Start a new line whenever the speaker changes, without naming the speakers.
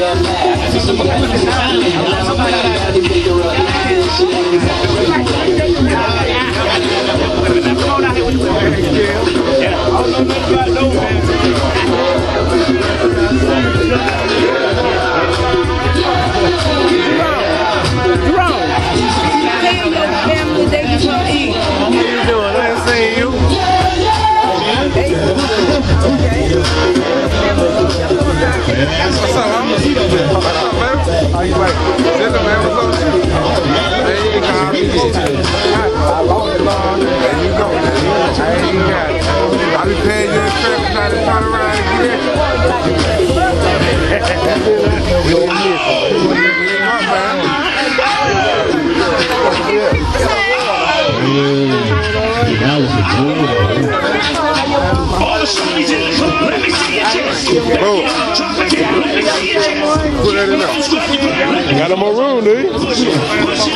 it back, babe. I
What's up, homie? What's up, man? How you like? Man, what's up with you? Man, can call me. I lost it, Lord. There you go. I ain't even got. I be paying you traffic trying to turn around and get it. You don't miss it. Up, man.
That was a good
All the shorties chest.
Put that in there. Got him maroon, dude.
Push it, push